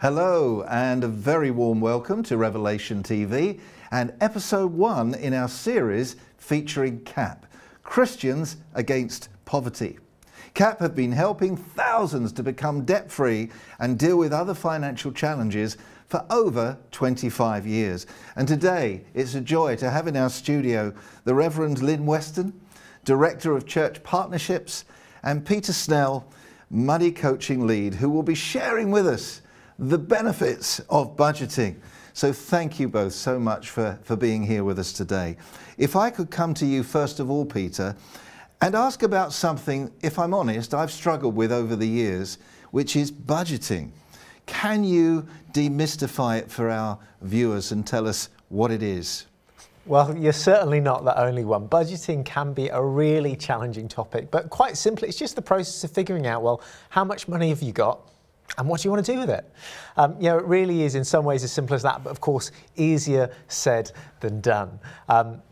Hello, and a very warm welcome to Revelation TV and episode one in our series featuring CAP Christians Against Poverty. CAP have been helping thousands to become debt free and deal with other financial challenges for over 25 years. And today it's a joy to have in our studio the Reverend Lynn Weston, Director of Church Partnerships, and Peter Snell, Money Coaching Lead, who will be sharing with us the benefits of budgeting. So thank you both so much for, for being here with us today. If I could come to you first of all, Peter, and ask about something, if I'm honest, I've struggled with over the years, which is budgeting. Can you demystify it for our viewers and tell us what it is? Well, you're certainly not the only one. Budgeting can be a really challenging topic, but quite simply, it's just the process of figuring out, well, how much money have you got? And what do you want to do with it? Um, you know, it really is in some ways as simple as that, but of course, easier said than done. Um,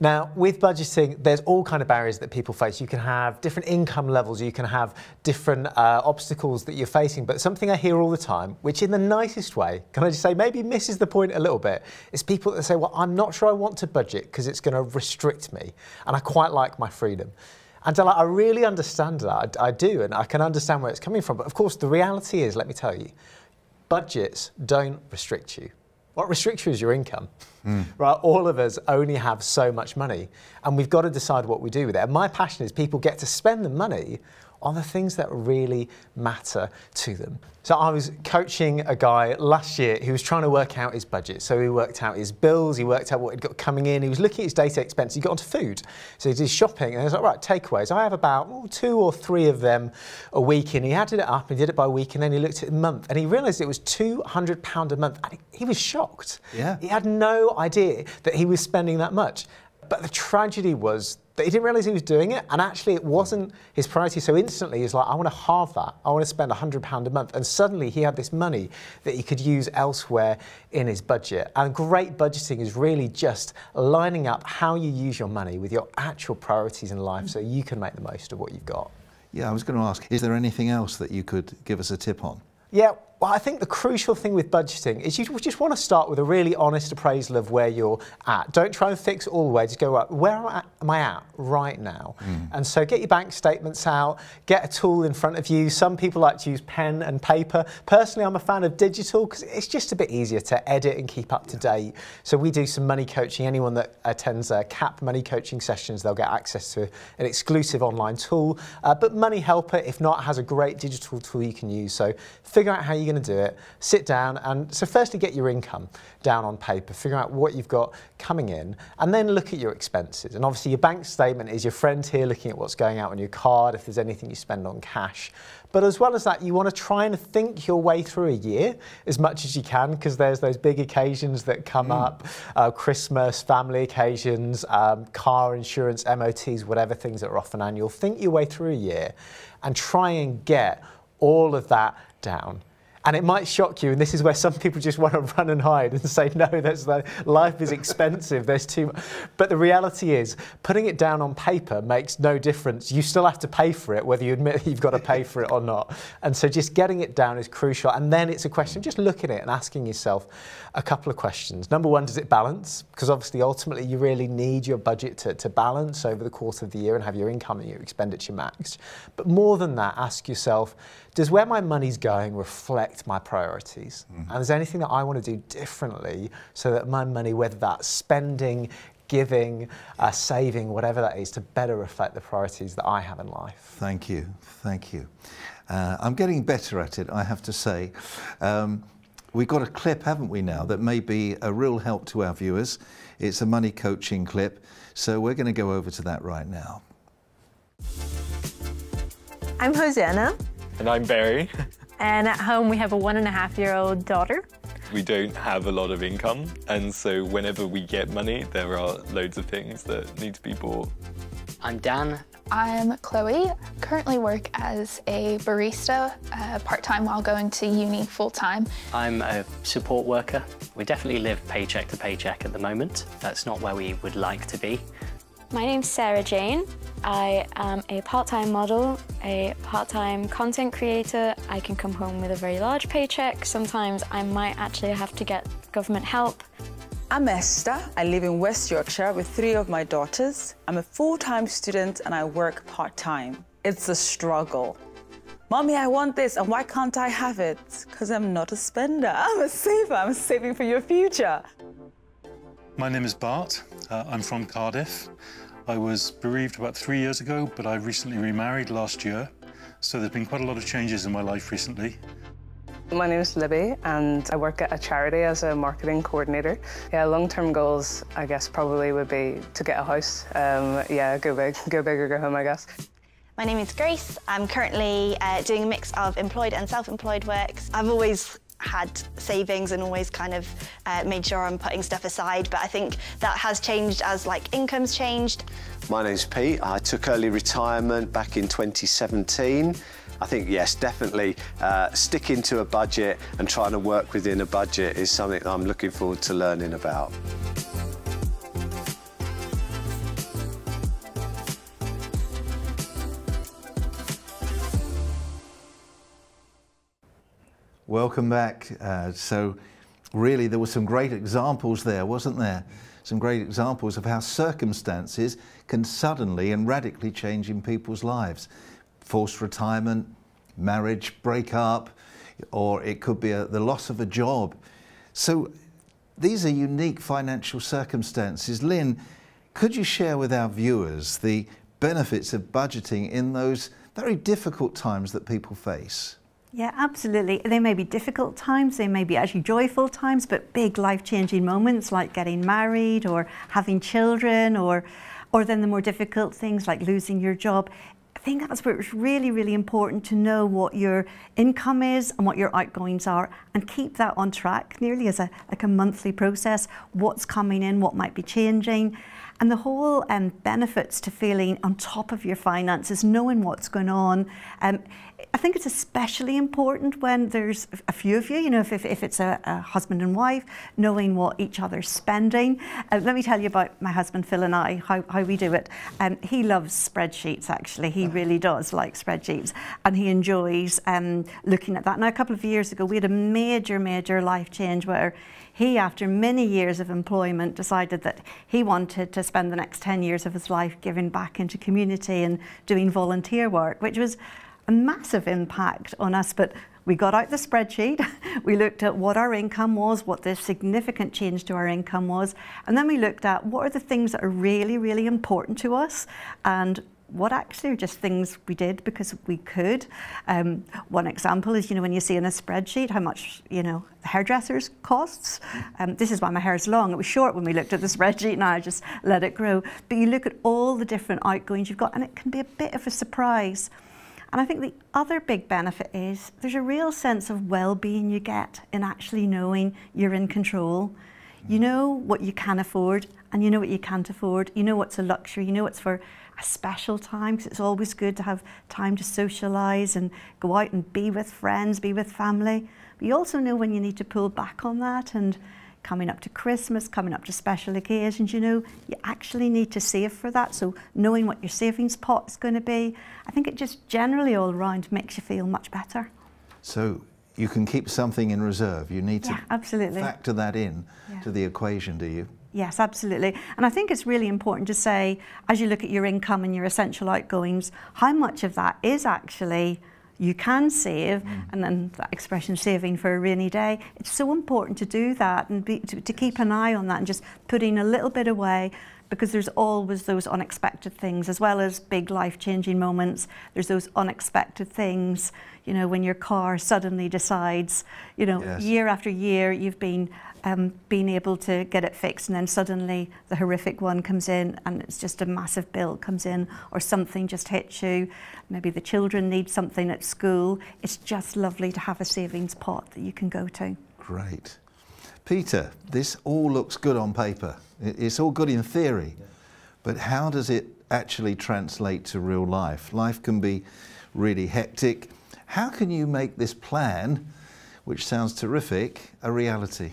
now, with budgeting, there's all kind of barriers that people face. You can have different income levels, you can have different uh, obstacles that you're facing. But something I hear all the time, which in the nicest way, can I just say, maybe misses the point a little bit, is people that say, well, I'm not sure I want to budget because it's going to restrict me, and I quite like my freedom. And I really understand that. I, I do, and I can understand where it's coming from. But of course, the reality is, let me tell you, budgets don't restrict you. What restricts you is your income, mm. right? All of us only have so much money, and we've got to decide what we do with it. And my passion is people get to spend the money on the things that really matter to them. So I was coaching a guy last year who was trying to work out his budget. So he worked out his bills, he worked out what he'd got coming in, he was looking at his data expense, he got onto food. So he did shopping and he was like, right, takeaways. I have about oh, two or three of them a week and he added it up, he did it by week and then he looked at the month and he realised it was £200 a month and he was shocked. Yeah. He had no idea that he was spending that much. But the tragedy was that he didn't realize he was doing it, and actually it wasn't his priority. So instantly he's like, I want to halve that. I want to spend £100 a month. And suddenly he had this money that he could use elsewhere in his budget. And great budgeting is really just lining up how you use your money with your actual priorities in life so you can make the most of what you've got. Yeah, I was going to ask, is there anything else that you could give us a tip on? Yeah, well, I think the crucial thing with budgeting is you just want to start with a really honest appraisal of where you're at. Don't try and fix all the way. Just go, right, where am I at right now? Mm. And so get your bank statements out, get a tool in front of you. Some people like to use pen and paper. Personally, I'm a fan of digital because it's just a bit easier to edit and keep up to date. So we do some money coaching. Anyone that attends a CAP money coaching sessions, they'll get access to an exclusive online tool. Uh, but Money Helper, if not, has a great digital tool you can use. So figure out how you're going going to do it, sit down and so firstly get your income down on paper, figure out what you've got coming in, and then look at your expenses. And obviously your bank statement is your friend here looking at what's going out on your card, if there's anything you spend on cash. But as well as that, you want to try and think your way through a year as much as you can because there's those big occasions that come mm. up, uh, Christmas, family occasions, um, car insurance, MOTs, whatever things that are often annual. Think your way through a year and try and get all of that down. And it might shock you, and this is where some people just want to run and hide and say, no, that's the, life is expensive, there's too much. But the reality is, putting it down on paper makes no difference. You still have to pay for it, whether you admit you've got to pay for it or not. And so just getting it down is crucial. And then it's a question just looking at it and asking yourself a couple of questions. Number one, does it balance? Because obviously, ultimately, you really need your budget to, to balance over the course of the year and have your income and your expenditure matched. But more than that, ask yourself, does where my money's going reflect my priorities? Mm-hmm. And is there anything that I want to do differently so that my money, whether that's spending, giving, uh, saving, whatever that is, to better reflect the priorities that I have in life? Thank you. Thank you. Uh, I'm getting better at it, I have to say. Um, we've got a clip, haven't we, now, that may be a real help to our viewers. It's a money coaching clip. So we're going to go over to that right now. I'm Hosanna. And I'm Barry. And at home, we have a one and a half year old daughter. We don't have a lot of income, and so whenever we get money, there are loads of things that need to be bought. I'm Dan. I'm Chloe. Currently work as a barista uh, part-time while going to uni full-time. I'm a support worker. We definitely live paycheck to paycheck at the moment. That's not where we would like to be. My name's Sarah Jane. I am a part-time model, a part-time content creator. I can come home with a very large paycheck. Sometimes I might actually have to get government help. I'm Esther. I live in West Yorkshire with three of my daughters. I'm a full-time student and I work part-time. It's a struggle. Mommy, I want this, and why can't I have it? Because I'm not a spender. I'm a saver. I'm saving for your future. My name is Bart. Uh, I'm from Cardiff. I was bereaved about three years ago, but I recently remarried last year. So there's been quite a lot of changes in my life recently. My name is Libby, and I work at a charity as a marketing coordinator. Yeah, long-term goals, I guess, probably would be to get a house. Um, yeah, go big, go big or go home, I guess. My name is Grace. I'm currently uh, doing a mix of employed and self-employed works. I've always had savings and always kind of uh, made sure I'm putting stuff aside, but I think that has changed as like income's changed. My name's Pete. I took early retirement back in 2017. I think, yes, definitely uh, sticking to a budget and trying to work within a budget is something I'm looking forward to learning about. Welcome back. Uh, so, really, there were some great examples there, wasn't there? Some great examples of how circumstances can suddenly and radically change in people's lives. Forced retirement, marriage breakup, or it could be a, the loss of a job. So, these are unique financial circumstances. Lynn, could you share with our viewers the benefits of budgeting in those very difficult times that people face? Yeah, absolutely. They may be difficult times, they may be actually joyful times, but big life changing moments like getting married or having children or or then the more difficult things like losing your job. I think that's where it's really, really important to know what your income is and what your outgoings are and keep that on track nearly as a like a monthly process, what's coming in, what might be changing. And the whole um, benefits to feeling on top of your finances, knowing what's going on. Um, I think it's especially important when there's a few of you, you know, if, if, if it's a, a, husband and wife, knowing what each other's spending. Uh, let me tell you about my husband Phil and I, how, how we do it. Um, he loves spreadsheets, actually. He really does like spreadsheets. And he enjoys um, looking at that. Now, a couple of years ago, we had a major, major life change where he, after many years of employment, decided that he wanted to spend the next 10 years of his life giving back into community and doing volunteer work, which was a massive impact on us, but we got out the spreadsheet, we looked at what our income was, what the significant change to our income was, and then we looked at what are the things that are really, really important to us and what actually are just things we did because we could. Um, one example is, you know, when you see in a spreadsheet how much, you know, hairdressers costs. Um, this is why my hair is long. It was short when we looked at the spreadsheet, now I just let it grow. But you look at all the different outgoings you've got, and it can be a bit of a surprise. And I think the other big benefit is there's a real sense of well-being you get in actually knowing you're in control. You mm. know what you can afford and you know what you can't afford. You know what's a luxury, you know what's for a special time because it's always good to have time to socialise and go out and be with friends, be with family. But you also know when you need to pull back on that and coming up to Christmas, coming up to special occasions, you know, you actually need to save for that. So knowing what your savings pot is going to be, I think it just generally all around makes you feel much better. So you can keep something in reserve. You need to absolutely. factor that in yeah. to the equation, do you? Yes, absolutely. And I think it's really important to say, as you look at your income and your essential outgoings, how much of that is actually you can save, mm. and then that expression saving for a rainy day. It's so important to do that and be, to, to keep an eye on that and just putting a little bit away because there's always those unexpected things as well as big life-changing moments. There's those unexpected things, you know, when your car suddenly decides, you know, yes. year after year you've been um, being able to get it fixed and then suddenly the horrific one comes in and it's just a massive bill comes in or something just hits you. Maybe the children need something at school. It's just lovely to have a savings pot that you can go to. Great. Peter, this all looks good on paper. It's all good in theory, but how does it actually translate to real life? Life can be really hectic. How can you make this plan, which sounds terrific, a reality?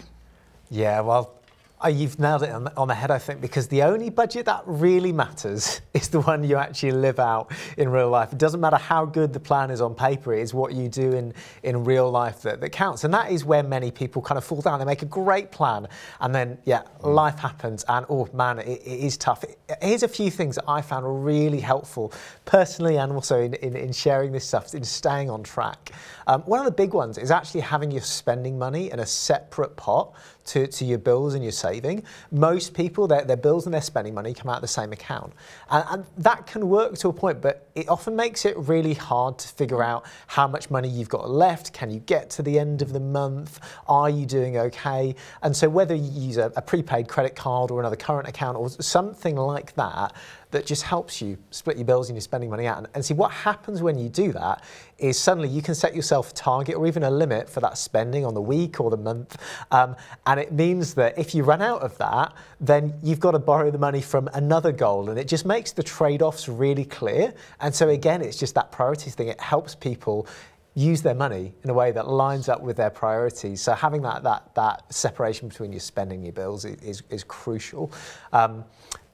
Yeah, well, Oh, you've nailed it on the, on the, head, I think, because the only budget that really matters is the one you actually live out in real life. It doesn't matter how good the plan is on paper, it is what you do in, in real life that, that counts. And that is where many people kind of fall down. They make a great plan, and then, yeah, mm. life happens, and oh man, it, it is tough. Here's a few things that I found really helpful personally and also in, in, in sharing this stuff, in staying on track. Um, one of the big ones is actually having your spending money in a separate pot to, to your bills and your saving. Most people, their, their bills and their spending money come out of the same account. And, and that can work to a point, but it often makes it really hard to figure out how much money you've got left. Can you get to the end of the month? Are you doing okay? And so whether you use a, a prepaid credit card or another current account or something like that, that just helps you split your bills and your spending money out. And, and, see what happens when you do that is suddenly you can set yourself a target or even a limit for that spending on the week or the month. Um, and it means that if you run out of that, then you've got to borrow the money from another goal. And it just makes the trade offs really clear. And so, again, it's just that priorities thing. It helps people use their money in a way that lines up with their priorities. So having that that that separation between your spending and your bills is, is, is crucial. Um,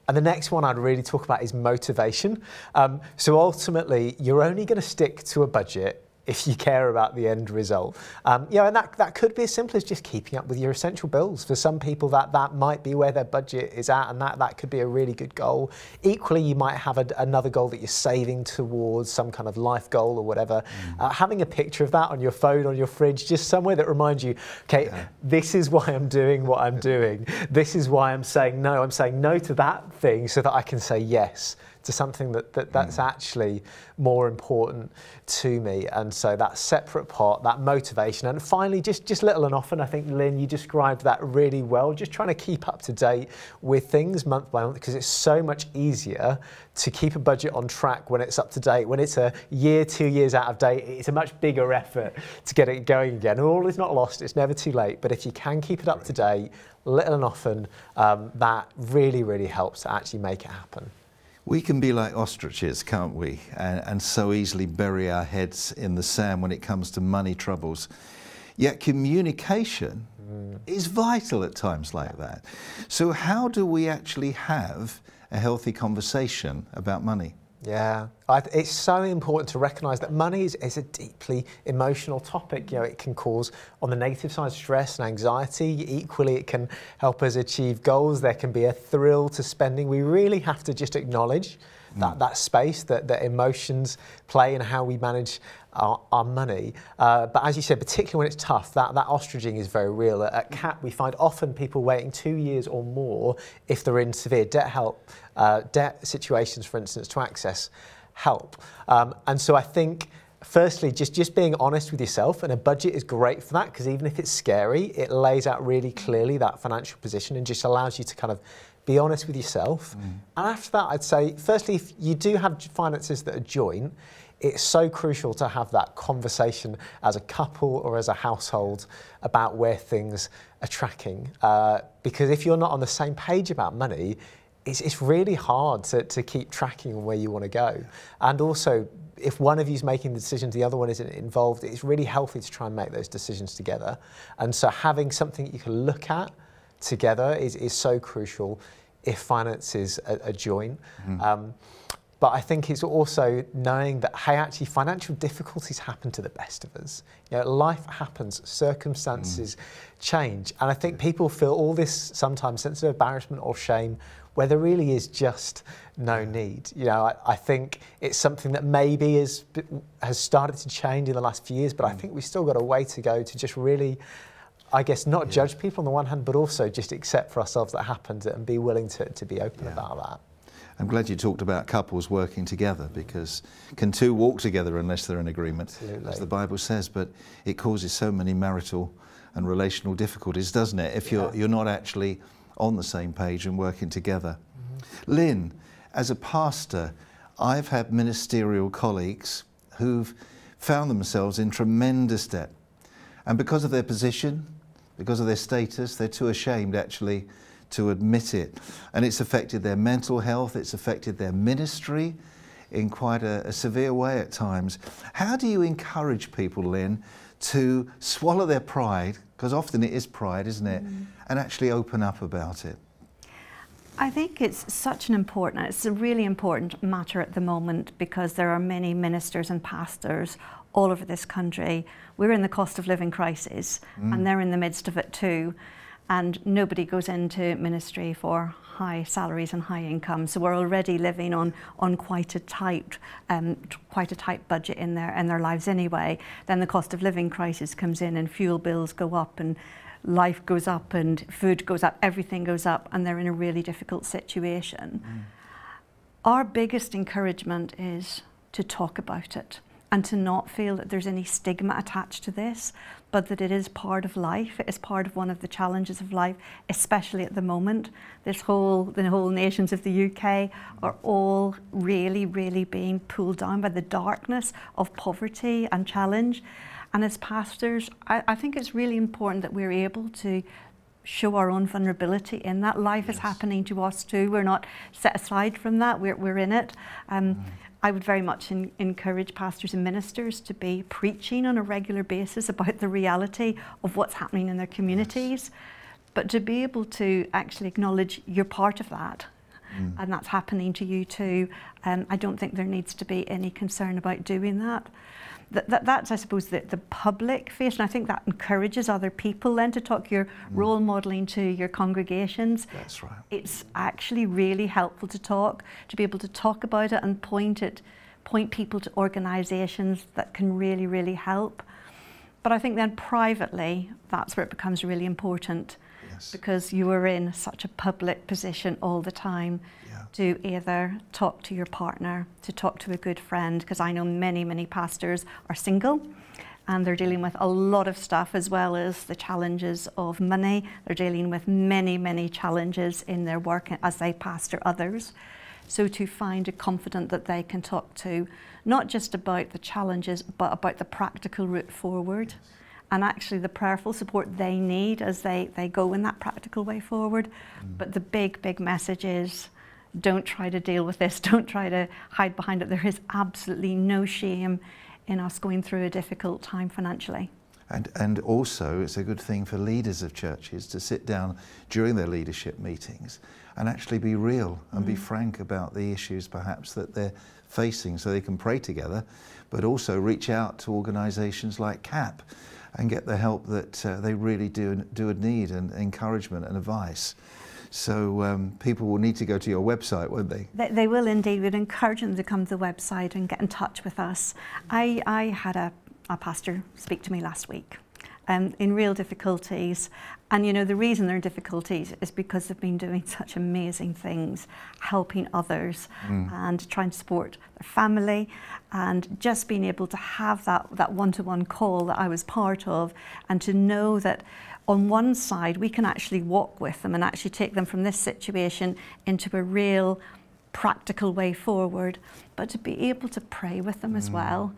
and the next one I'd really talk about is motivation. Um, so ultimately, you're only going to stick to a budget if you care about the end result. Um, you know, and that, that could be as simple as just keeping up with your essential bills. For some people, that, that might be where their budget is at, and that, that could be a really good goal. Equally, you might have a, another goal that you're saving towards, some kind of life goal or whatever. Mm. Uh, having a picture of that on your phone, on your fridge, just somewhere that reminds you, okay, yeah. this is why I'm doing what I'm doing. This is why I'm saying no. I'm saying no to that thing so that I can say yes to something that, that that's mm. actually more important to me. And so that separate pot, that motivation, and finally, just just little and often. I think Lynn, you described that really well. Just trying to keep up to date with things month by month because it's so much easier to keep a budget on track when it's up to date. When it's a year, two years out of date, it's a much bigger effort to get it going again. And all is not lost. It's never too late. But if you can keep it up to date, little and often, um, that really, really helps to actually make it happen. We can be like ostriches, can't we? And, and, so easily bury our heads in the sand when it comes to money troubles. Yet communication mm. is vital at times like that. So, how do we actually have a healthy conversation about money? Yeah, it's so important to recognise that money is, is, a deeply emotional topic. You know, it can cause, on the negative side, stress and anxiety. Equally, it can help us achieve goals. There can be a thrill to spending. We really have to just acknowledge. That, that space that, that emotions play in how we manage our, our money. Uh, but as you said, particularly when it's tough, that, that ostriching is very real. At, at CAP, we find often people waiting two years or more if they're in severe debt help, uh, debt situations, for instance, to access help. Um, and so I think firstly, just, just being honest with yourself, and a budget is great for that because even if it's scary, it lays out really clearly that financial position and just allows you to kind of be honest with yourself. Mm. And after that, I'd say, firstly, if you do have finances that are joint, it's so crucial to have that conversation as a couple or as a household about where things are tracking. Uh, because if you're not on the same page about money, it's, it's really hard to, to keep tracking where you want to go. And also, if one of you is making the decisions, the other one isn't involved, it's really healthy to try and make those decisions together. And so having something that you can look at together is, is so crucial if finances are, joint. Mm. Um, but I think it's also knowing that, hey, actually, financial difficulties happen to the best of us. You know, life happens, circumstances mm. change. And I think people feel all this sometimes sense of embarrassment or shame where there really is just no need. You know, I, I think it's something that maybe is, has started to change in the last few years, but mm. I think we've still got a way to go to just really I guess not yeah. judge people on the one hand, but also just accept for ourselves that happened and be willing to, to be open yeah. about that. I'm glad you talked about couples working together because can two walk together unless they're in agreement, Absolutely. as the Bible says, but it causes so many marital and relational difficulties, doesn't it, if you're, you're not actually on the same page and working together. Mm -hmm. Lynn, as a pastor, I've had ministerial colleagues who've found themselves in tremendous debt. And because of their position, because of their status, they're too ashamed actually to admit it. And it's affected their mental health, it's affected their ministry in quite a, a severe way at times. How do you encourage people, Lynn, to swallow their pride Because often it is pride, isn't it? Mm. And actually open up about it. I think it's such an important, it's a really important matter at the moment because there are many ministers and pastors all over this country. We're in the cost of living crisis mm. and they're in the midst of it too. And nobody goes into ministry for high salaries and high income. So we're already living on, on quite a tight um, quite a tight budget in their in their lives anyway. Then the cost of living crisis comes in and fuel bills go up and life goes up and food goes up, everything goes up, and they're in a really difficult situation. Mm. Our biggest encouragement is to talk about it and to not feel that there's any stigma attached to this, but that it is part of life. It is part of one of the challenges of life, especially at the moment. This whole, the whole nations of the UK are all really, really being pulled down by the darkness of poverty and challenge. And as pastors, I, I think it's really important that we're able to show our own vulnerability in that. Life yes. is happening to us too. We're not set aside from that, we're, we're in it. Um, mm. I would very much in, encourage pastors and ministers to be preaching on a regular basis about the reality of what's happening in their communities, yes. but to be able to actually acknowledge you're part of that. Mm. And that's happening to you too. Um, I don't think there needs to be any concern about doing that that, that, that's, I suppose, the, the public face, and I think that encourages other people then to talk your mm. role modelling to your congregations. That's right. It's actually really helpful to talk, to be able to talk about it and point it, point people to organisations that can really, really help. But I think then privately, that's where it becomes really important yes. because you are in such a public position all the time to either talk to your partner, to talk to a good friend, because I know many, many pastors are single and they're dealing with a lot of stuff as well as the challenges of money. They're dealing with many, many challenges in their work as they pastor others. So to find a confidant that they can talk to, not just about the challenges, but about the practical route forward and actually the prayerful support they need as they, they go in that practical way forward. Mm. But the big, big message is don't try to deal with this, don't try to hide behind it. There is absolutely no shame in us going through a difficult time financially. And, and also, it's a good thing for leaders of churches to sit down during their leadership meetings and actually be real and mm. be frank about the issues perhaps that they're facing so they can pray together, but also reach out to organisations like CAP and get the help that uh, they really do, do need and encouragement and advice. So um, people will need to go to your website, won't they? They, they will indeed. We'd encourage them to come to the website and get in touch with us. I, I had a, a pastor speak to me last week um, in real difficulties. And you know, the reason they're in difficulties is because they've been doing such amazing things, helping others mm. and trying to support their family and just being able to have that, that one-to-one -one call that I was part of and to know that on one side, we can actually walk with them and actually take them from this situation into a real practical way forward, but to be able to pray with them mm. as well.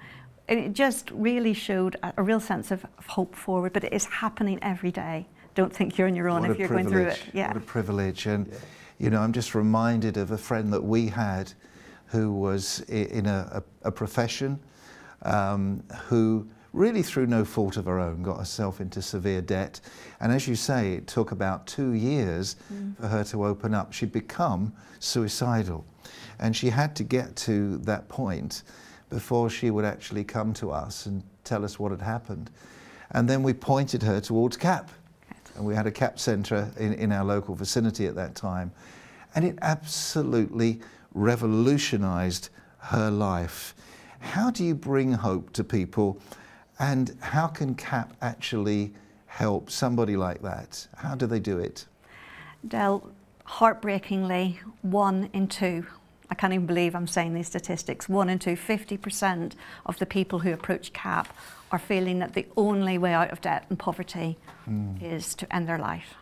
it just really showed a, a, real sense of, of, hope forward, but it is happening every day. Don't think you're on your own what if you're privilege. going through it. Yeah. What a privilege. And, yeah. you know, I'm just reminded of a friend that we had who was in a, a, a profession um, who really through no fault of her own, got herself into severe debt. And as you say, it took about two years mm. for her to open up. She'd become suicidal. And she had to get to that point before she would actually come to us and tell us what had happened. And then we pointed her towards CAP. And we had a CAP centre in, in our local vicinity at that time. And it absolutely revolutionised her life. How do you bring hope to people and how can CAP actually help somebody like that? How do they do it? Del, heartbreakingly, one in two, I can't even believe I'm saying these statistics, one in two, 50% of the people who approach CAP are feeling that the only way out of debt and poverty mm. is to end their life.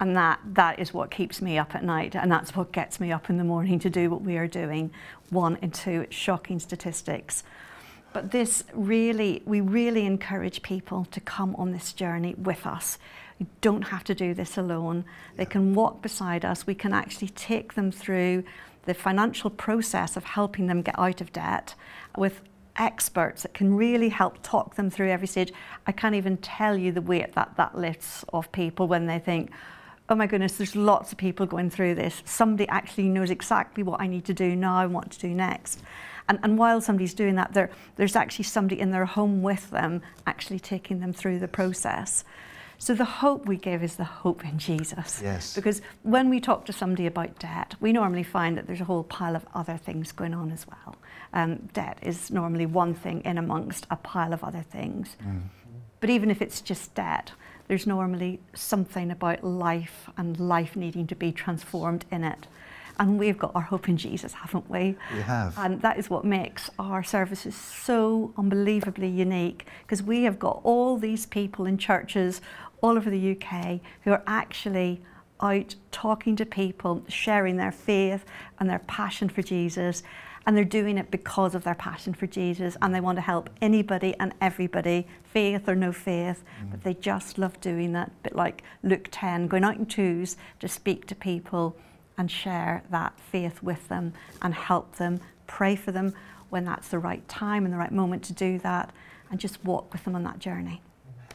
And that, that is what keeps me up at night, and that's what gets me up in the morning to do what we are doing. One in two, shocking statistics. But this really, we really encourage people to come on this journey with us. You don't have to do this alone. They can walk beside us. We can actually take them through the financial process of helping them get out of debt with experts that can really help talk them through every stage. I can't even tell you the weight that that lifts off people when they think, oh my goodness, there's lots of people going through this. Somebody actually knows exactly what I need to do now and what to do next. And, and while somebody's doing that, there's actually somebody in their home with them, actually taking them through the process. So the hope we give is the hope in Jesus. Yes. Because when we talk to somebody about debt, we normally find that there's a whole pile of other things going on as well. Um, debt is normally one thing in amongst a pile of other things. Mm. But even if it's just debt, there's normally something about life and life needing to be transformed in it. And we've got our hope in Jesus, haven't we? We have. And that is what makes our services so unbelievably unique because we have got all these people in churches all over the UK who are actually out talking to people, sharing their faith and their passion for Jesus. And they're doing it because of their passion for Jesus and they want to help anybody and everybody, faith or no faith, mm. but they just love doing that. A bit like Luke 10, going out in twos to speak to people and share that faith with them and help them, pray for them when that's the right time and the right moment to do that, and just walk with them on that journey.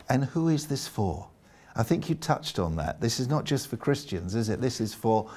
And who is this for? I think you touched on that. This is not just for Christians, is it? This is for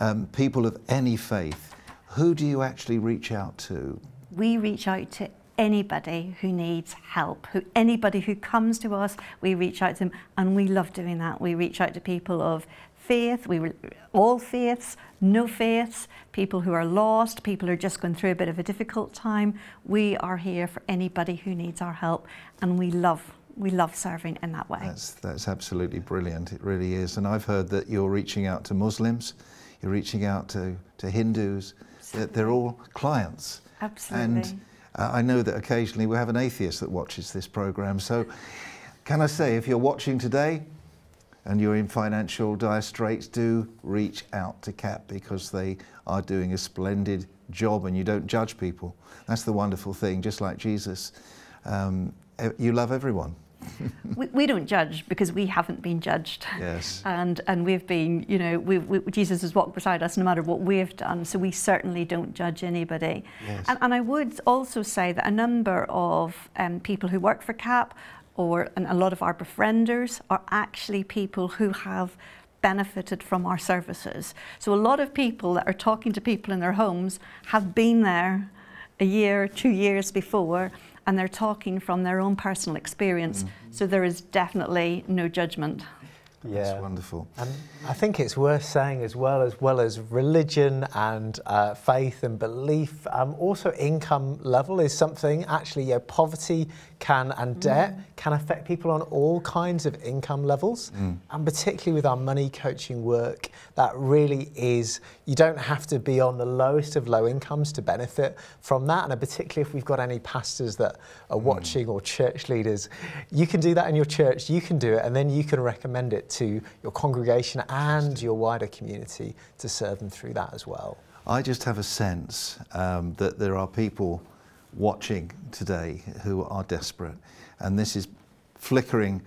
um, people of any faith. Who do you actually reach out to? We reach out to anybody who needs help, who anybody who comes to us, we reach out to them, and we love doing that. We reach out to people of faith, we all faiths, no faiths, people who are lost, people who are just going through a bit of a difficult time. We are here for anybody who needs our help, and we love we love serving in that way. That's, that's absolutely brilliant. It really is. And I've heard that you're reaching out to Muslims, you're reaching out to, to Hindus. They're, they're all clients. Absolutely. And uh, I know that occasionally we have an atheist that watches this program. So, can I say, if you're watching today and you're in financial dire straits, do reach out to CAP because they are doing a splendid job and you don't judge people. That's the wonderful thing, just like Jesus. Um, you love everyone we, we, don't judge because we haven't been judged. Yes. And and we've been, you know, we, we, Jesus has walked beside us no matter what we've done. So we certainly don't judge anybody. Yes. And, and I would also say that a number of um, people who work for CAP or and a lot of our befrienders are actually people who have benefited from our services. So a lot of people that are talking to people in their homes have been there a year, two years before and they're talking from their own personal experience. Mm. So there is definitely no judgment. Yeah. That's wonderful. And I think it's worth saying as well, as well as religion and uh, faith and belief, um, also income level is something actually, yeah, poverty can and mm. debt mm. can affect people on all kinds of income levels. Mm. And particularly with our money coaching work, that really is, you don't have to be on the lowest of low incomes to benefit from that. And particularly if we've got any pastors that are mm. watching or church leaders, you can do that in your church, you can do it, and then you can recommend it to your congregation and your wider community to serve them through that as well. I just have a sense um, that there are people watching today who are desperate. And this is flickering,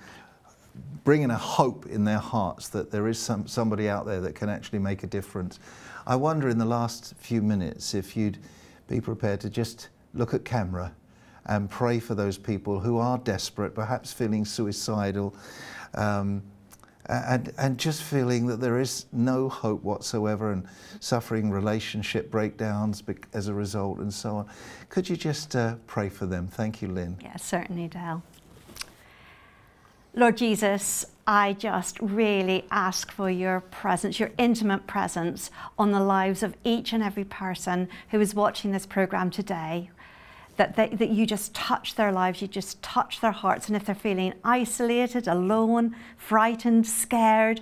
bringing a hope in their hearts that there is some, somebody out there that can actually make a difference. I wonder in the last few minutes if you'd be prepared to just look at camera and pray for those people who are desperate, perhaps feeling suicidal, um, and, and just feeling that there is no hope whatsoever and suffering relationship breakdowns as a result and so on. Could you just uh, pray for them? Thank you, Lynn. Yeah, certainly, Dale. Lord Jesus, I just really ask for your presence, your intimate presence on the lives of each and every person who is watching this program today that, they, that you just touch their lives, you just touch their hearts. And if they're feeling isolated, alone, frightened, scared,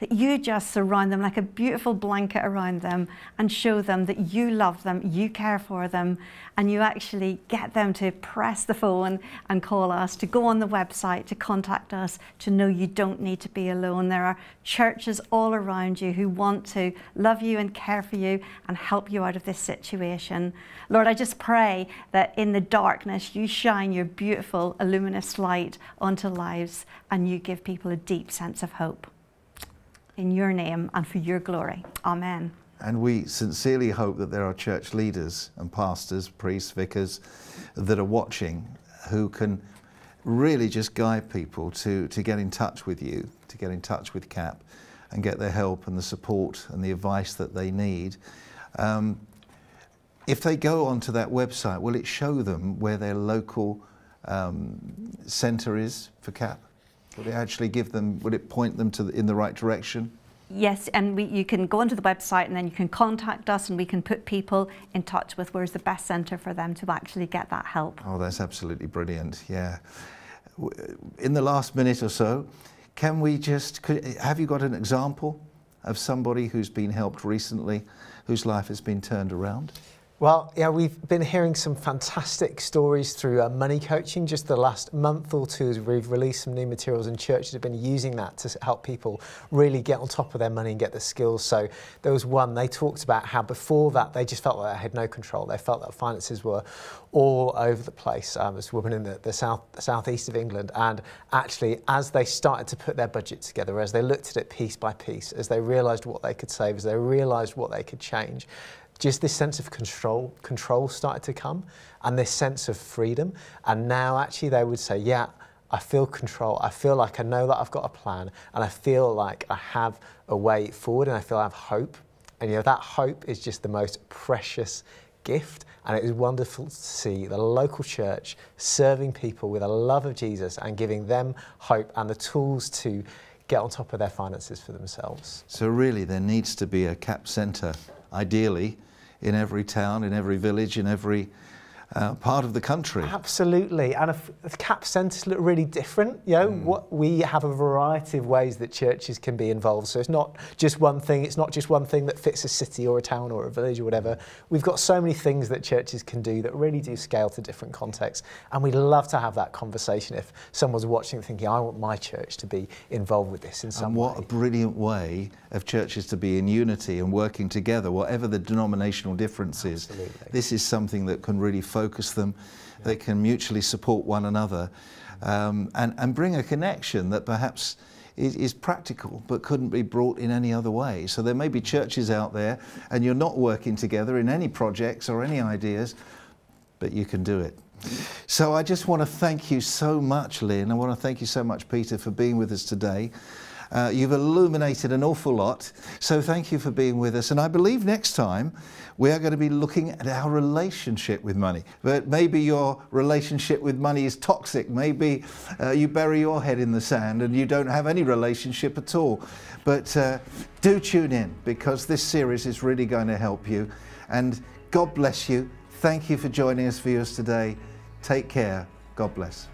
that you just surround them like a beautiful blanket around them and show them that you love them, you care for them, and you actually get them to press the phone and call us, to go on the website, to contact us, to know you don't need to be alone. There are churches all around you who want to love you and care for you and help you out of this situation. Lord, I just pray that in the darkness you shine your beautiful, luminous light onto lives and you give people a deep sense of hope in your name and for your glory. Amen. And we sincerely hope that there are church leaders and pastors, priests, vicars that are watching who can really just guide people to, to get in touch with you, to get in touch with CAP and get their help and the support and the advice that they need. Um, if they go onto that website, will it show them where their local um, centre is for CAP? Will it actually give them, would it point them to the, in the right direction? Yes, and we, you can go onto the website and then you can contact us and we can put people in touch with where's the best centre for them to actually get that help. Oh, that's absolutely brilliant, yeah. In the last minute or so, can we just, could, have you got an example of somebody who's been helped recently, whose life has been turned around? Well, yeah, we've been hearing some fantastic stories through uh, money coaching just the last month or two as we've released some new materials and churches have been using that to help people really get on top of their money and get the skills. So there was one, they talked about how before that they just felt like they had no control. They felt that finances were all over the place. Um, this woman in the, the south southeast of England and actually as they started to put their budget together, as they looked at it piece by piece, as they realised what they could save, as they realised what they could change, just this sense of control control started to come and this sense of freedom. And now actually they would say yeah I feel control. I feel like I know that I've got a plan and I feel like I have a way forward and I feel I have hope. And you know that hope is just the most precious gift. And it is wonderful to see the local church serving people with a love of Jesus and giving them hope and the tools to get on top of their finances for themselves. So really there needs to be a CAP centre, ideally, in every town, in every village, in every uh, part of the country. Absolutely, and if, if CAP centres look really different, you know, mm. what, we have a variety of ways that churches can be involved. So it's not just one thing. It's not just one thing that fits a city or a town or a village or whatever. We've got so many things that churches can do that really do scale to different contexts, and we'd love to have that conversation if someone's watching thinking, I want my church to be involved with this in some and what way. a brilliant way of churches to be in unity and working together, whatever the denominational difference is. This is something that can really focus them, yeah. they can mutually support one another um, and, and bring a connection that perhaps is, is, practical but couldn't be brought in any other way. So there may be churches out there and you're not working together in any projects or any ideas, but you can do it. So I just want to thank you so much, Lynn. I want to thank you so much, Peter, for being with us today. Uh, you've illuminated an awful lot. So thank you for being with us. And I believe next time we are going to be looking at our relationship with money. But maybe your relationship with money is toxic. Maybe uh, you bury your head in the sand and you don't have any relationship at all. But uh, do tune in because this series is really going to help you. And God bless you. Thank you for joining us, viewers, today. Take care. God bless.